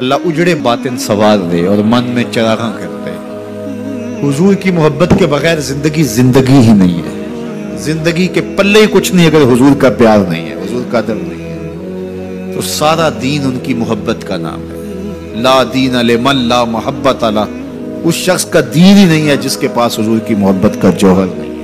अल्लाह उजड़े बातिन सवार दे और मन में चरागा कर दे हुजूर की मोहब्बत के बगैर ज़िंदगी ज़िंदगी ही नहीं है। ज़िंदगी के पल्ले ही कुछ नहीं अगर हुजूर का प्यार नहीं है, हुजूर का दर नहीं है। तो सारा दीन उनकी मोहब्बत का नाम है। ला दीन अले मन, ला मोहब्बत अला। उस शख्स का दीन ही नहीं है जिसके पास हुजूर की मोहब्बत का जौहर नहीं।